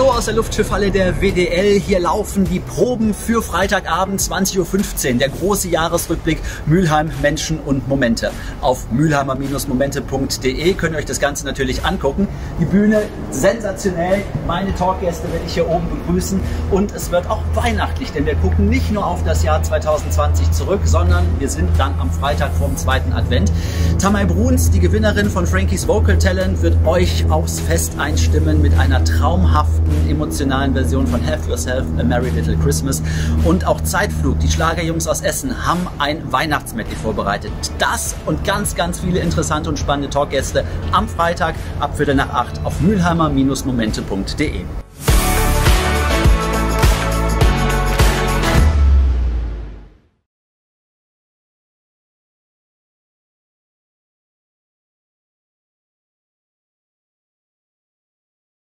aus der Luftschiffhalle der WDL. Hier laufen die Proben für Freitagabend 20.15 Uhr. Der große Jahresrückblick Mülheim Menschen und Momente. Auf mülheimer-momente.de könnt ihr euch das Ganze natürlich angucken. Die Bühne sensationell. Meine Talkgäste werde ich hier oben begrüßen. Und es wird auch weihnachtlich, denn wir gucken nicht nur auf das Jahr 2020 zurück, sondern wir sind dann am Freitag vorm zweiten Advent. Tamay Bruns, die Gewinnerin von Frankies Vocal Talent, wird euch aufs Fest einstimmen mit einer traumhaften, emotionalen Version von Have Yourself a Merry Little Christmas. Und auch Zeitflug, die Schlagerjungs aus Essen, haben ein Weihnachtsmedley vorbereitet. Das und ganz, ganz viele interessante und spannende Talkgäste am Freitag ab Viertel nach acht auf mülheimer-momente.de.